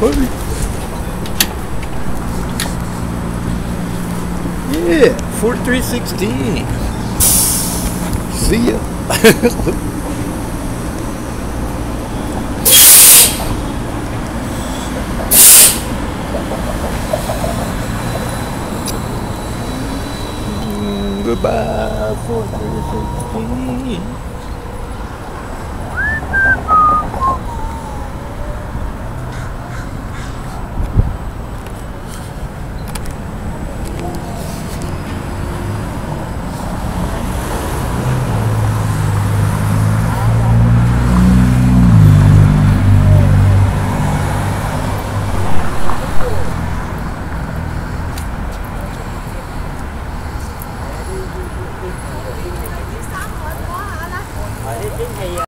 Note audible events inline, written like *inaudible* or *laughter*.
buddy. Yeah, 4316. See ya. *laughs* Goodbye, 4316. thì